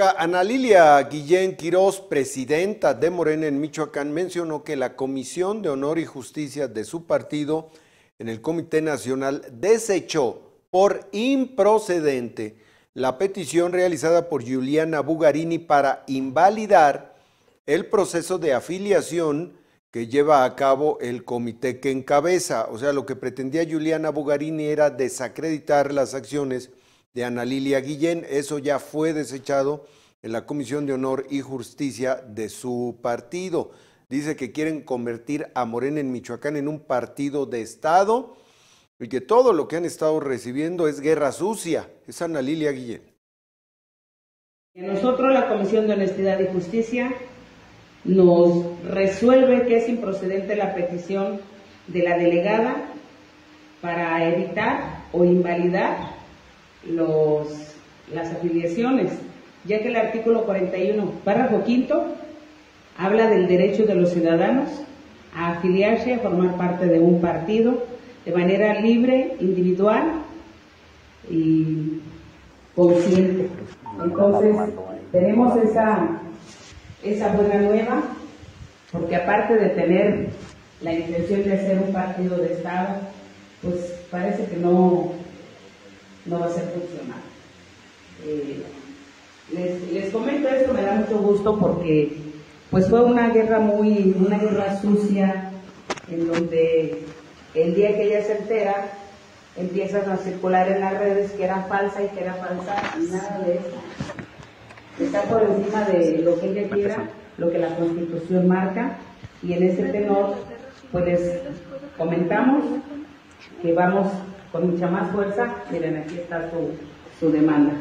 Ana Lilia Guillén Quirós, presidenta de Morena en Michoacán, mencionó que la Comisión de Honor y Justicia de su partido en el Comité Nacional desechó por improcedente la petición realizada por Juliana Bugarini para invalidar el proceso de afiliación que lleva a cabo el comité que encabeza. O sea, lo que pretendía Juliana Bugarini era desacreditar las acciones de Ana Lilia Guillén. Eso ya fue desechado en la Comisión de Honor y Justicia de su partido. Dice que quieren convertir a Morena en Michoacán en un partido de Estado y que todo lo que han estado recibiendo es guerra sucia. Es Ana Lilia Guillén. Nosotros, la Comisión de Honestidad y Justicia, nos resuelve que es improcedente la petición de la delegada para evitar o invalidar los, las afiliaciones, ya que el artículo 41, párrafo quinto, habla del derecho de los ciudadanos a afiliarse, a formar parte de un partido de manera libre, individual y consciente. Entonces, tenemos esa, esa buena nueva, porque aparte de tener la intención de hacer un partido de Estado, pues parece que no, no va a ser funcional. Eh, les, les, comento esto, me da mucho gusto porque pues fue una guerra muy, una guerra sucia, en donde el día que ella se entera, empiezan a circular en las redes que era falsa y que era falsa, y nada de eso. Está por encima de lo que ella quiera, lo que la Constitución marca, y en ese tenor, pues comentamos que vamos con mucha más fuerza. Miren, aquí está su, su demanda.